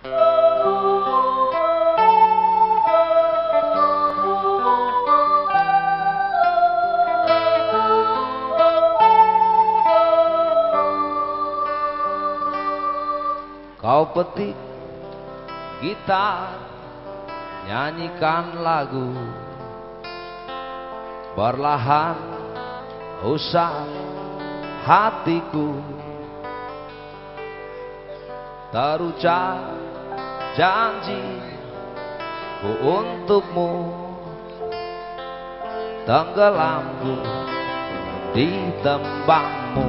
Kau petik gitar Nyanyikan lagu. Perlahan usah hatiku. Terucap janji ku untukmu. Tenggelamku di tembangmu.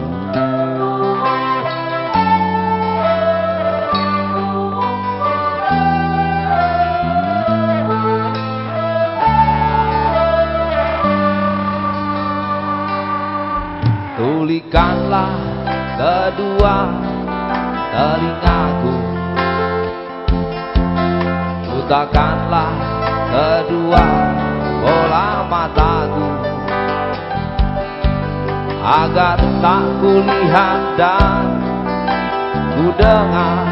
Tulikanlah kedua telingaku Butakanlah kedua bola mataku Agar tak kulihat dan ku dengar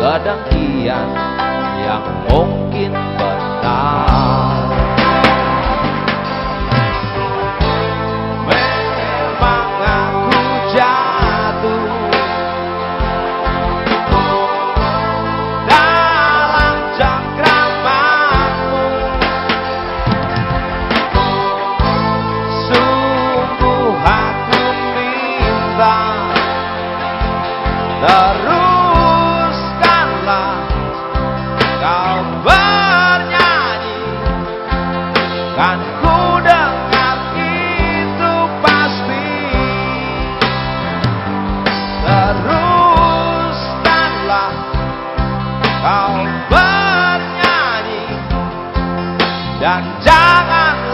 Kedengkian yang mungkin benar kau bernyanyi dan jangan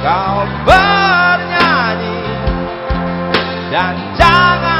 kau bernyanyi. Dan jangan